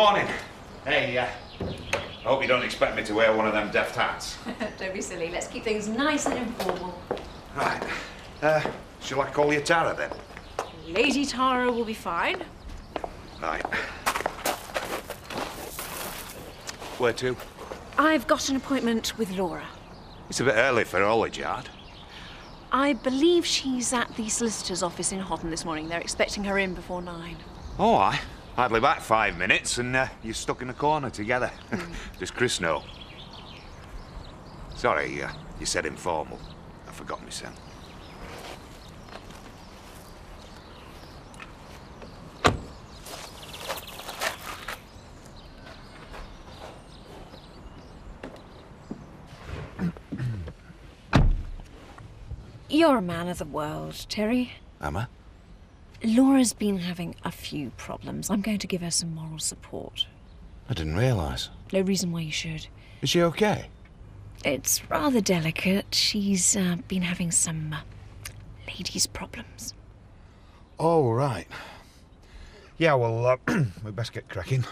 Morning. Hey, uh, I hope you don't expect me to wear one of them deft hats. Don't be silly. Let's keep things nice and informal. Right. Uh, shall I call you Tara then? Lady Tara will be fine. Right. Where to? I've got an appointment with Laura. It's a bit early for Ollijard. I believe she's at the solicitor's office in Hotten this morning. They're expecting her in before nine. Oh, I. Hardly back five minutes and uh, you're stuck in a corner together. Does Chris know? Sorry, uh, you said informal. I forgot myself. You're a man of the world, Terry. Am I? Laura's been having a few problems. I'm going to give her some moral support. I didn't realise. No reason why you should. Is she okay? It's rather delicate. She's uh, been having some uh, ladies' problems. Oh, right. Yeah, well, uh, we best get cracking.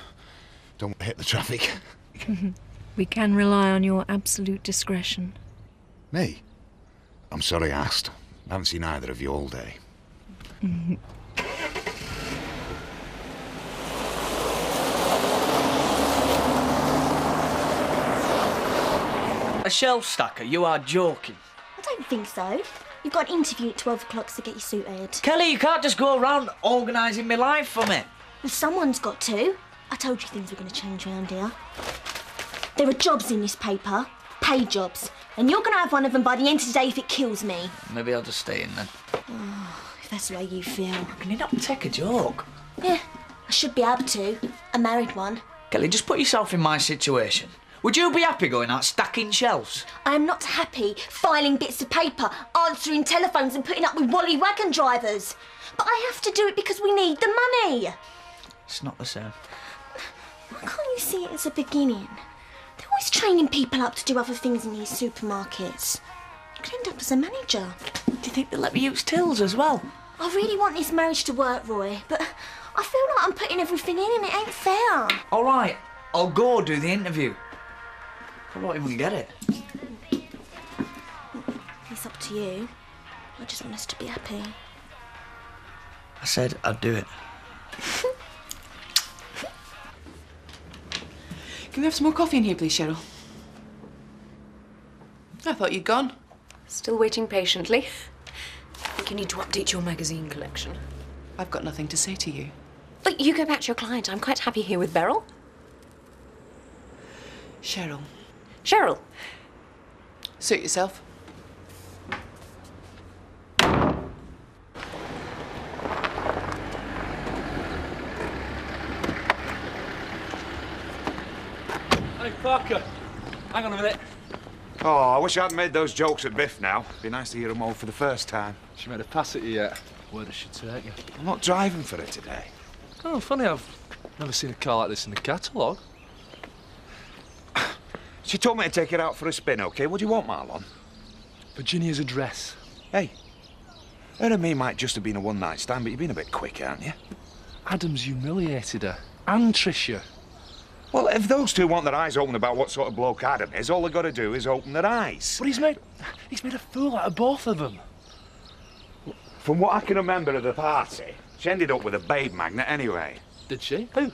Don't hit the traffic. We can rely on your absolute discretion. Me? I'm sorry I asked. I haven't seen either of you all day. A shelf stacker? You are joking. I don't think so. You've got an interview at 12 o'clock to get you suited. Kelly, you can't just go around organising my life for me. Well, someone's got to. I told you things were going to change around here. There are jobs in this paper, paid jobs, and you're going to have one of them by the end of the day if it kills me. Maybe I'll just stay in then. Oh, if that's the way you feel. Can you not take a joke? Yeah, I should be able to. A married one. Kelly, just put yourself in my situation. Would you be happy going out stacking shelves? I am not happy filing bits of paper, answering telephones, and putting up with Wally wagon drivers. But I have to do it because we need the money. It's not the same. Why can't you see it as a beginning? They're always training people up to do other things in these supermarkets. You could end up as a manager. Do you think they'll let me use tills as well? I really want this marriage to work, Roy, but I feel like I'm putting everything in and it ain't fair. All right, I'll go do the interview. I won't even get it. It's up to you. I just want us to be happy. I said I'd do it. Can we have some more coffee in here, please, Cheryl? I thought you'd gone. Still waiting patiently. I think you need to update your magazine collection. I've got nothing to say to you. But you go back to your client. I'm quite happy here with Beryl. Cheryl, Cheryl. suit yourself. Hey, Parker. Hang on a minute. Oh, I wish I hadn't made those jokes at Biff now. It'd Be nice to hear them all for the first time. She made a pass at you yet. Where does she take you? I'm not driving for it today. Oh, funny, I've never seen a car like this in the catalogue. She told me to take it out for a spin, okay? What do you want, Marlon? Virginia's address. Hey, her and me might just have been a one-night stand, but you've been a bit quick, aren't you? Adam's humiliated her. And Tricia. Well, if those two want their eyes open about what sort of bloke Adam is, all they've got to do is open their eyes. But he's made... He's made a fool out of both of them. From what I can remember of the party, she ended up with a babe magnet anyway. Did she? Who?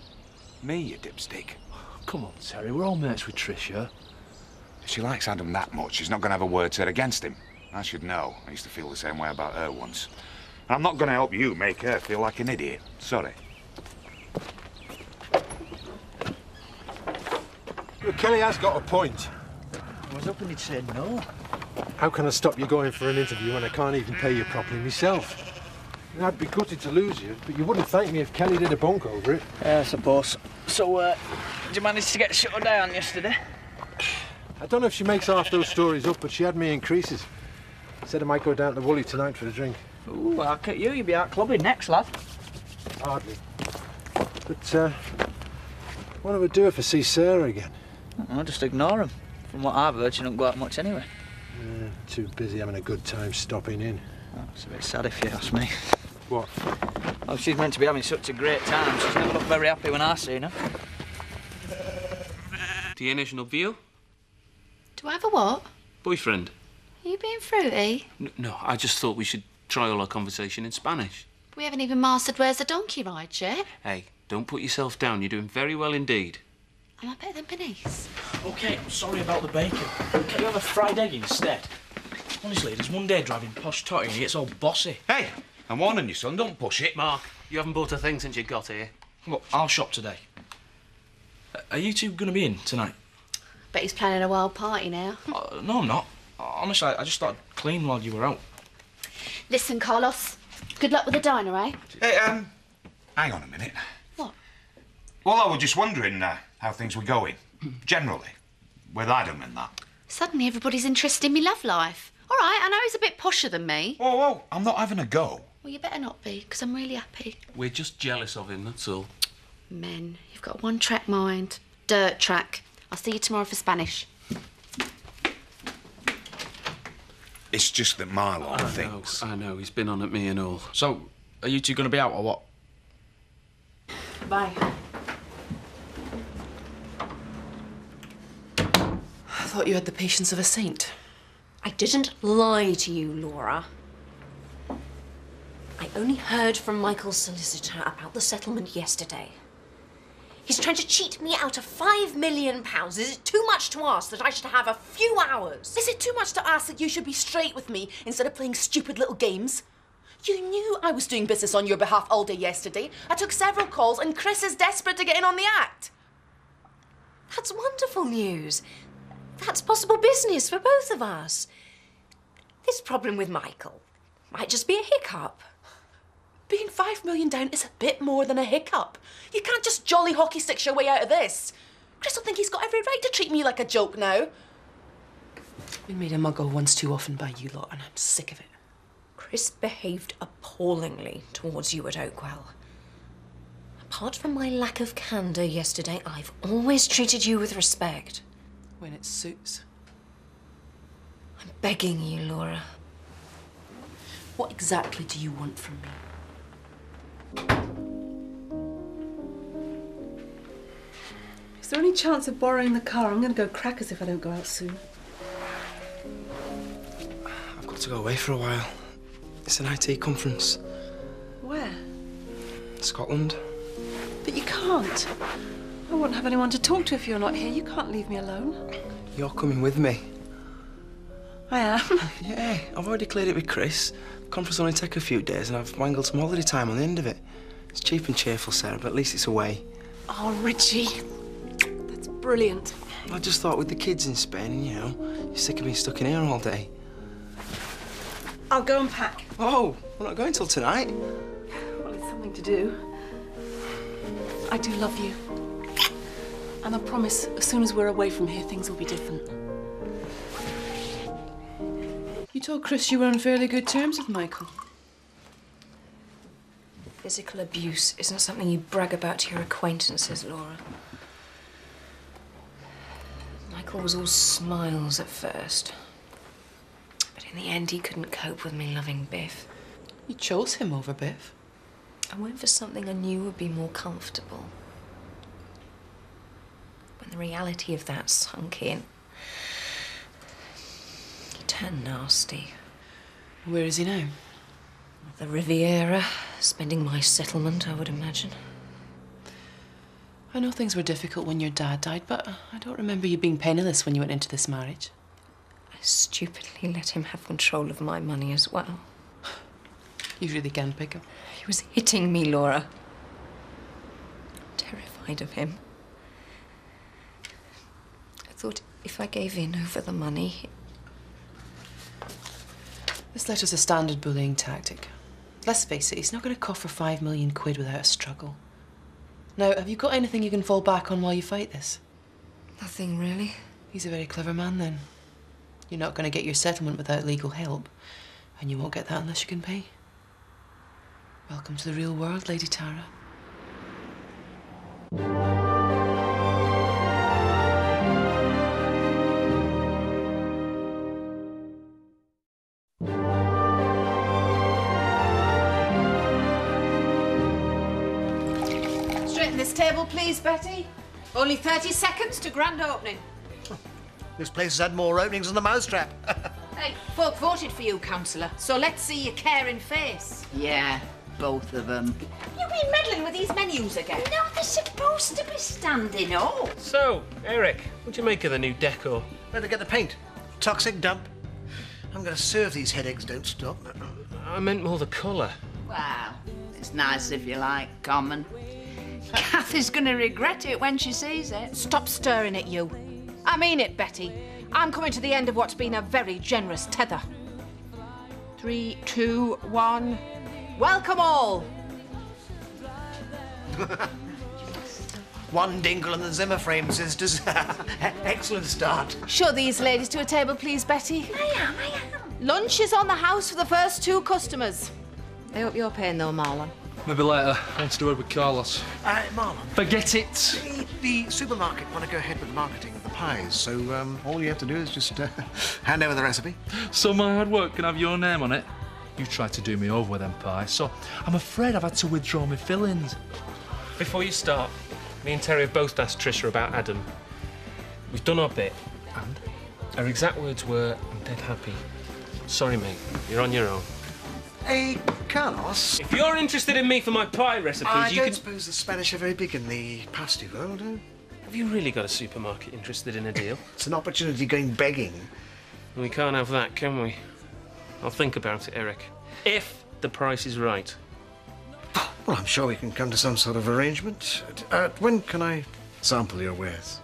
Me, you dipstick. Come on, Terry. We're all mates with Tricia. If she likes Adam that much, she's not going to have a word said against him. I should know. I used to feel the same way about her once. And I'm not going to help you make her feel like an idiot. Sorry. Well, Kelly has got a point. I was hoping he'd say no. How can I stop you going for an interview when I can't even pay you properly myself? And I'd be gutted to lose you, but you wouldn't thank me if Kelly did a bunk over it. Yeah, I suppose. So, uh, did you manage to get shut down yesterday? I don't know if she makes half those stories up, but she had me in creases. Said I might go down to Woolley tonight for a drink. Ooh, I'll cut you. You'll be out clubbing next, lad. Hardly. But, uh, what do I do if I see Sarah again? I'll just ignore him. From what I've heard, she don't go out much anyway. Uh, too busy having a good time stopping in. It's a bit sad if you ask me. What? I Oh, she's meant to be having such a great time. She's never looked very happy when I seen her. ¿Tienes novio? Do I have a what? Boyfriend? Are you being fruity? N- no, I just thought we should try all our conversation in Spanish. We haven't even mastered where's the donkey ride yet. Hey, don't put yourself down. You're doing very well indeed. Am I better than Bernice? Okay, I'm sorry about the bacon. Can you have a fried egg instead? Honestly, there's one day driving posh totty and he gets all bossy. Hey, I'm warning you, son. Don't push it. Mark, you haven't bought a thing since you got here. Look, I'll shop today. Uh, Are you two going to be in tonight? Bet he's planning a wild party now. Uh, no, I'm not. Honestly, I I just started clean while you were out. Listen, Carlos. Good luck with the diner, eh? Hey, um, hang on a minute. What? Well, I was just wondering uh, how things were going, generally, with Adam and that. Suddenly everybody's interested in me love life. All right, I know he's a bit posher than me. Whoa, whoa, I'm not having a go. Well, you better not be, because I'm really happy. We're just jealous of him, that's all. Men, you've got one track mind. Dirt track. I'll see you tomorrow for Spanish. It's just that Marlon I know. I know. He's been on at me and all. So, are you two going to be out or what? Bye. I thought you had the patience of a saint. I didn't lie to you, Laura. Only heard from Michael's solicitor about the settlement yesterday. He's trying to cheat me out of five million pounds. Is it too much to ask that I should have a few hours? Is it too much to ask that you should be straight with me instead of playing stupid little games? You knew I was doing business on your behalf all day yesterday. I took several calls, and Chris is desperate to get in on the act. That's wonderful news. That's possible business for both of us. This problem with Michael might just be a hiccup. Being five million down is a bit more than a hiccup. You can't just jolly hockey sticks your way out of this. Chris will think he's got every right to treat me like a joke now. We made a muggle once too often by you lot, and I'm sick of it. Chris behaved appallingly towards you at Oakwell. Apart from my lack of candour yesterday, I've always treated you with respect. When it suits. I'm begging you, Laura. What exactly do you want from me? Is there any chance of borrowing the car? I'm going to go crackers if I don't go out soon. I've got to go away for a while. It's an IT conference. Where? Scotland. But you can't. I won't have anyone to talk to if you're not here. You can't leave me alone. You're coming with me. I am. Yeah, I've already cleared it with Chris. Conference only take a few days and I've wangled some holiday time on the end of it. It's cheap and cheerful, Sarah, but at least it's away. Oh, Richie. That's brilliant. I just thought with the kids in Spain, you know, you're sick of being stuck in here all day. I'll go and pack. Oh, we're not going till tonight. Well, it's something to do. I do love you. And I promise, as soon as we're away from here, things will be different. Told Chris you were on fairly good terms with Michael. Physical abuse isn't something you brag about to your acquaintances, Laura. Michael was all smiles at first. But in the end, he couldn't cope with me loving Biff. You chose him over Biff. I went for something I knew would be more comfortable. When the reality of that sunk in, turned nasty. Where is he now? The Riviera, spending my settlement, I would imagine. I know things were difficult when your dad died, but I don't remember you being penniless when you went into this marriage. I stupidly let him have control of my money as well. You really can pick him. He was hitting me, Laura. Terrified of him. I thought if I gave in over the money, This letter's a standard bullying tactic. Let's face it, he's not going to cough for five million quid without a struggle. Now, have you got anything you can fall back on while you fight this? nothing really. He's a very clever man, then. You're not going to get your settlement without legal help, and you won't get that unless you can pay. Welcome to the real world, Lady Tara. Table, please, Betty. Only 30 seconds to grand opening. This place has had more openings than the mousetrap. Hey, folk voted for you, councillor, so let's see your caring face. Yeah, both of them. You've been meddling with these menus again? No, they're supposed to be standing up. So, Eric, what do you make of the new decor? Better get the paint. Toxic dump. I'm going to serve these headaches, don't stop. I meant more the colour. Well, it's nice if you like common. Kathy's gonna regret it when she sees it. Stop stirring at you. I mean it, Betty. I'm coming to the end of what's been a very generous tether. Three, two, one. Welcome all. One dingle and the Zimmer frame, sisters. Excellent start. Show these ladies to a table, please, Betty. I am, I am. Lunch is on the house for the first two customers. I hope you're paying though, Marlon. Maybe later. I want to do it with Carlos. Uh, Marlon. Forget it. The, the supermarket want to go ahead with the marketing of the pies, so um, all you have to do is just uh, hand over the recipe. So my hard work can have your name on it. You tried to do me over with them pies, so I'm afraid I've had to withdraw my fillings. Before you start, me and Terry have both asked Tricia about Adam. We've done our bit, and her exact words were, I'm dead happy. Sorry, mate, you're on your own. Hey, Carlos. If you're interested in me for my pie recipes, I you don't can... suppose the Spanish are very big in the pasty world? Have you really got a supermarket interested in a deal? It's an opportunity going begging. We can't have that, can we? I'll think about it, Eric. If the price is right. Well, I'm sure we can come to some sort of arrangement. Uh, when can I sample your wares?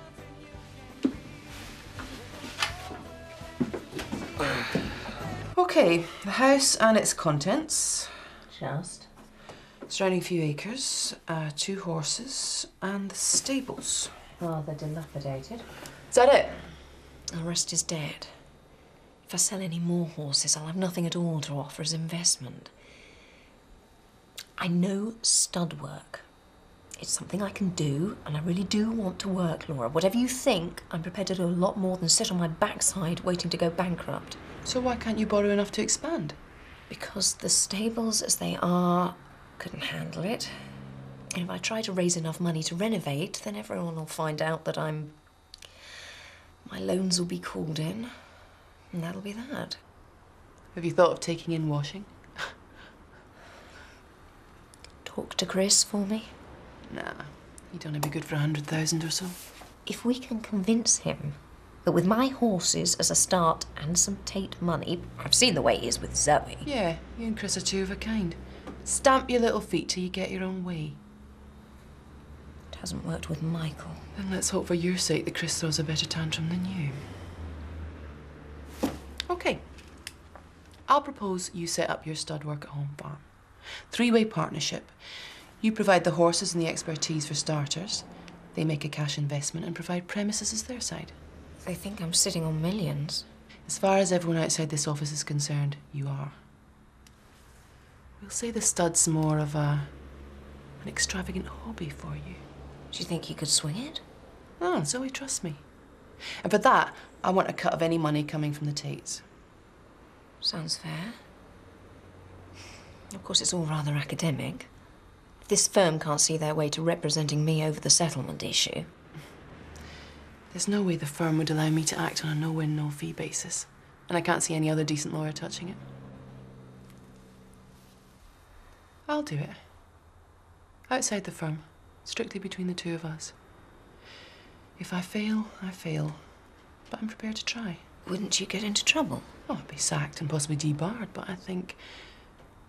Okay, the house and its contents. Just. Surrounding a few acres, uh, two horses, and the stables. Rather dilapidated. Is that it? The rest is dead. If I sell any more horses, I'll have nothing at all to offer as investment. I know stud work. It's something I can do, and I really do want to work, Laura. Whatever you think, I'm prepared to do a lot more than sit on my backside waiting to go bankrupt. So why can't you borrow enough to expand? Because the stables as they are couldn't handle it. And if I try to raise enough money to renovate, then everyone will find out that I'm. My loans will be called in, and that'll be that. Have you thought of taking in washing? Talk to Chris for me. Nah, you'd only be good for a hundred thousand or so. If we can convince him that with my horses as a start and some Tate money, I've seen the way he is with Zoe. Yeah, you and Chris are two of a kind. Stamp your little feet till you get your own way. It hasn't worked with Michael. Then let's hope for your sake that Chris throws a better tantrum than you. Okay. I'll propose you set up your stud work at home farm. Three-way partnership. You provide the horses and the expertise for starters. They make a cash investment and provide premises as their side. They think I'm sitting on millions. As far as everyone outside this office is concerned, you are. We'll say the stud's more of a an extravagant hobby for you. Do you think you could swing it? Oh, Zoe trusts me. And for that, I want a cut of any money coming from the Tates. Sounds fair. Of course, it's all rather academic. This firm can't see their way to representing me over the settlement issue, There's no way the firm would allow me to act on a no-win, no-fee basis. And I can't see any other decent lawyer touching it. I'll do it. Outside the firm. Strictly between the two of us. If I fail, I fail. But I'm prepared to try. wouldn't you get into trouble? Oh, I'd be sacked and possibly debarred, but I think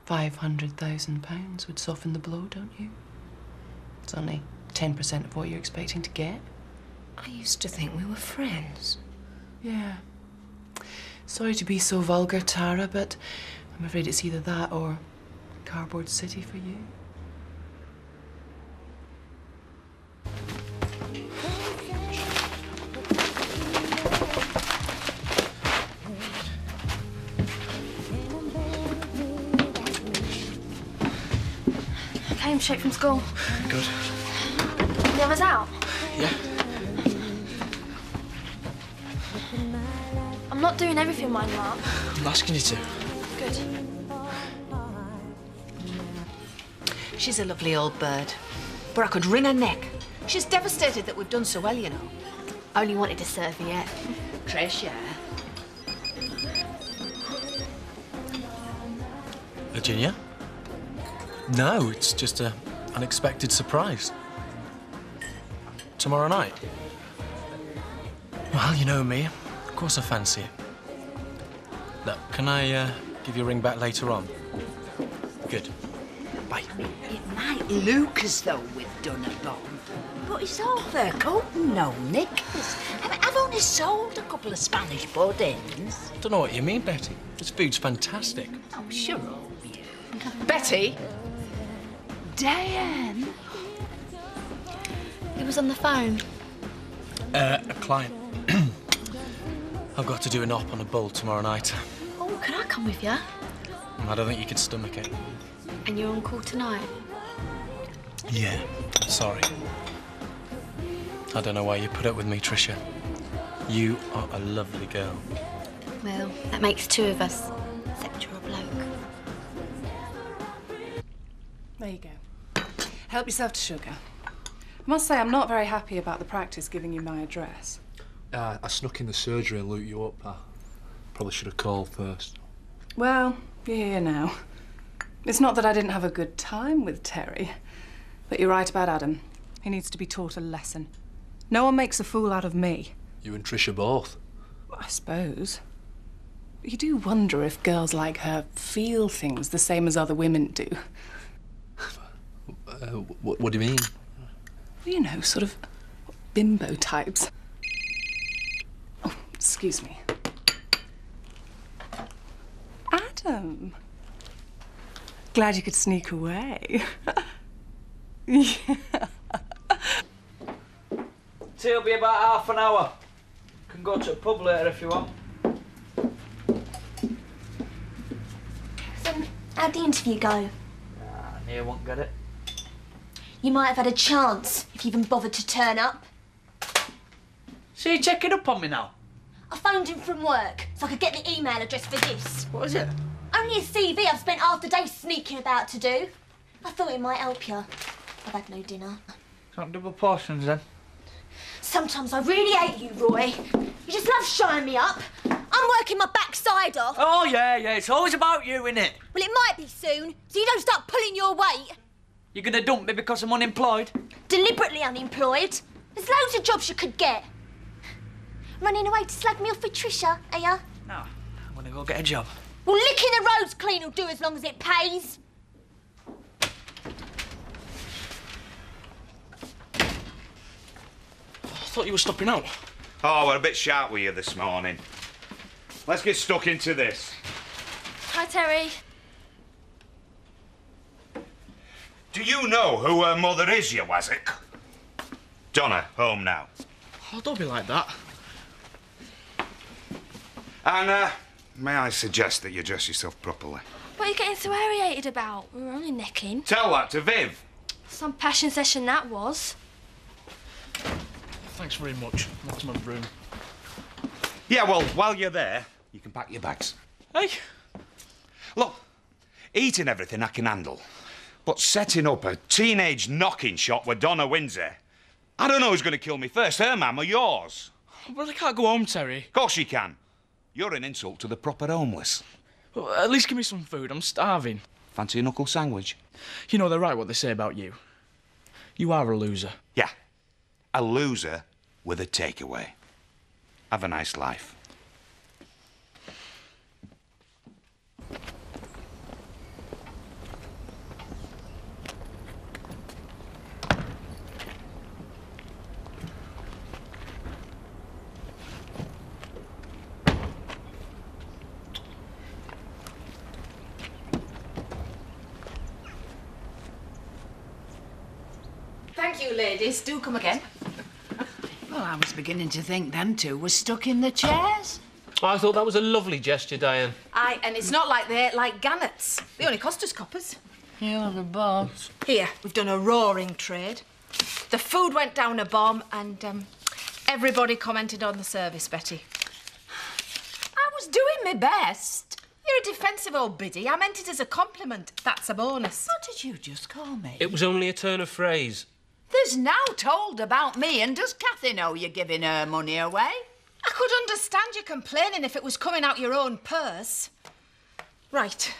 £500,000 would soften the blow, don't you? It's only 10% of what you're expecting to get. I used to think we were friends. Yeah. Sorry to be so vulgar, Tara, but I'm afraid it's either that or Cardboard City for you. Came straight from school. Good. The others out. Yeah. I'm not doing everything, mind Mark. I'm asking you to. Good. She's a lovely old bird. But I could wring her neck. She's devastated that we've done so well, you know. I only wanted a serviette. Trish, yeah. Virginia? No, it's just a unexpected surprise. Tomorrow night? Well, you know me. Of course I fancy it. Look, can I uh, give you a ring back later on? Good. Bye. It might look as though we've done a bomb, but it's all fair coating, no knickers. I mean, I've only sold a couple of Spanish puddings. Don't know what you mean, Betty. This food's fantastic. Oh, sure, all you. Betty? Diane? Who was on the phone? Uh, a client. I've got to do an op on a bull tomorrow night. Oh, can I come with you? I don't think you can stomach it. And you're on call tonight? Yeah, sorry. I don't know why you put up with me, Tricia. You are a lovely girl. Well, that makes two of us, except Help yourself to sugar. I must say, I'm not very happy about the practice giving you my address. Uh, I snuck in the surgery and looked you up. I probably should have called first. Well, you're here now. It's not that I didn't have a good time with Terry, but you're right about Adam. He needs to be taught a lesson. No one makes a fool out of me. You and Tricia both. I suppose. You do wonder if girls like her feel things the same as other women do. Uh, what, what do you mean? Well, you know, sort of bimbo types. Oh, excuse me. Adam. Glad you could sneak away. yeah. Tea will be about half an hour. Can go to a pub later if you want. So, how'd the interview go? Ah, Nia won't get it. You might have had a chance if you even bothered to turn up. So you're checking up on me now? I phoned him from work so I could get the email address for this. What is it? Only a CV I've spent half the day sneaking about to do. I thought it might help you. I've had no dinner. Can't double portions then. Sometimes I really hate you, Roy. You just love showing me up. I'm working my backside off. Oh yeah, yeah. It's always about you, innit? Well, it might be soon, so you don't start pulling your weight. You're gonna dump me because I'm unemployed? Deliberately unemployed. There's loads of jobs you could get. Running away to slag me off with Tricia, are ya? No, I'm gonna go get a job. Well, licking the roads clean will do as long as it pays. Oh, I thought you were stopping out. Oh, we're a bit sharp with you this morning. Let's get stuck into this. Hi, Terry. Do you know who her mother is, you wazzock? Donna, home now. Oh, don't be like that. And, uh, may I suggest that you dress yourself properly? What are you getting so aerated about? We were only necking. Tell that to Viv. Some passion session that was. Thanks very much. Not to my room. Yeah, well, while you're there, you can pack your bags. Hey. Look, eating everything I can handle. But setting up a teenage knocking shop with Donna Windsor, I don't know who's going to kill me first, her mam or yours. Well, I can't go home, Terry. Of course you can. You're an insult to the proper homeless. Well, at least give me some food. I'm starving. Fancy a knuckle sandwich? You know, they're right what they say about you. You are a loser. Yeah, a loser with a takeaway. Have a nice life. You, ladies. Do come again. Well, I was beginning to think them two were stuck in the chairs. I thought that was a lovely gesture, Diane. Aye, and it's not like they're like gannets. They only cost us coppers. You're the boss. Here, we've done a roaring trade. The food went down a bomb, and um, everybody commented on the service, Betty. I was doing my best. You're a defensive old biddy. I meant it as a compliment. That's a bonus. What did you just call me? It was only a turn of phrase. There's now told about me, and does Kathy know you're giving her money away? I could understand you complaining if it was coming out your own purse. Right.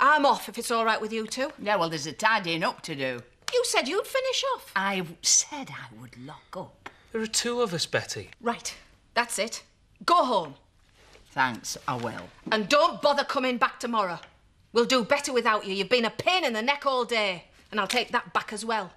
I'm off if it's all right with you two. Yeah, well, there's a tidying up to do. You said you'd finish off. I said I would lock up. There are two of us, Betty. Right. That's it. Go home. Thanks, I will. And don't bother coming back tomorrow. We'll do better without you. You've been a pain in the neck all day. And I'll take that back as well.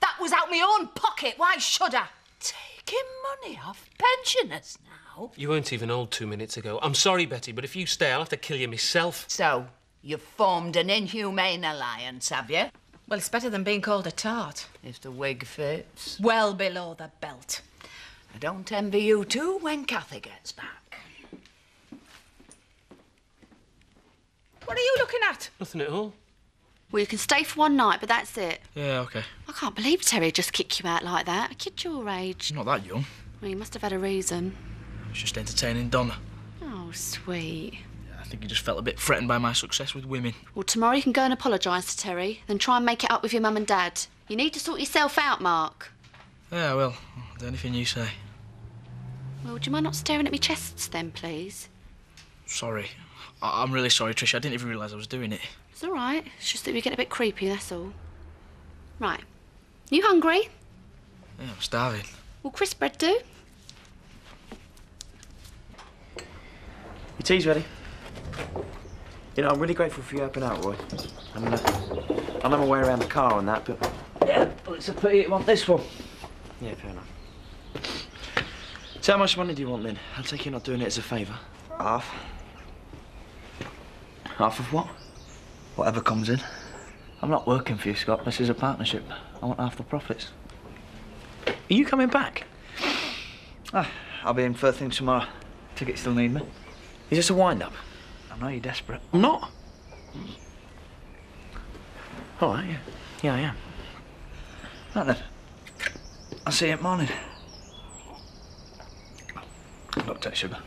That was out my own pocket. Why should I? Taking money off pensioners now? You weren't even old two minutes ago. I'm sorry, Betty, but if you stay, I'll have to kill you myself. So, you've formed an inhumane alliance, have you? Well, it's better than being called a tart. If the wig fits. Well below the belt. I don't envy you too when Kathy gets back. What are you looking at? Nothing at all. Well, you can stay for one night, but that's it. Yeah, okay. I can't believe Terry just kicked you out like that. A kid your age. Not that young. Well, you must have had a reason. I was just entertaining Donna. Oh, sweet. I think he just felt a bit threatened by my success with women. Well, tomorrow you can go and apologise to Terry, then try and make it up with your mum and dad. You need to sort yourself out, Mark. Yeah, well, I'll do anything you say. Well, would you mind not staring at me chests then, please? Sorry. I- I'm really sorry, Trish. I didn't even realise I was doing it. It's all right. It's just that we get a bit creepy, that's all. Right. You hungry? Yeah, I'm starving. Will crisp bread do? Your tea's ready. You know, I'm really grateful for you helping out, Roy. I'm gonna, uh, I know my way around the car and that, but yeah, well, it's a pity you want this one. Yeah, fair enough. So how much money do you want then? I'll take you're not doing it as a favour. Half. Half of what? Whatever comes in. I'm not working for you, Scott. This is a partnership. I want half the profits. Are you coming back? Ah, I'll be in first thing tomorrow. Tickets still need me. Is this a wind-up? I know you're desperate. I'm not. All right, yeah. Yeah, I am. Right then. I'll see you at morning. Look, take sugar.